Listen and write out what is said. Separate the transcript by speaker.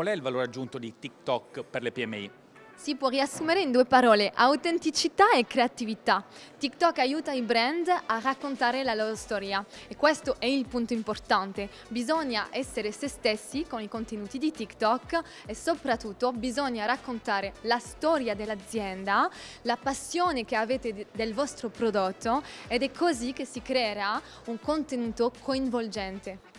Speaker 1: qual è il valore aggiunto di TikTok per le PMI?
Speaker 2: Si può riassumere in due parole, autenticità e creatività. TikTok aiuta i brand a raccontare la loro storia e questo è il punto importante. Bisogna essere se stessi con i contenuti di TikTok e soprattutto bisogna raccontare la storia dell'azienda, la passione che avete del vostro prodotto ed è così che si creerà un contenuto coinvolgente.